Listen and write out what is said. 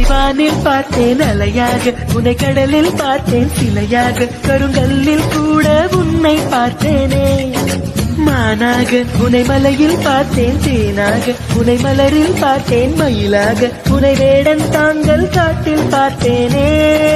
வானில் பார்த்தேன் அலையாக. உன்னை கடலில் பார்த்தேன் சிலையாக. கருங்கல்லில் கூட உன்னை பார்த்தேனே. மானாக. உனை மலையில் பார்த்தேன் தேனாக. உனை மலரில் பார்த்தேன் மயிலாக. உனை வேடன் தாங்கள் காட்டில் பார்த்தேனே.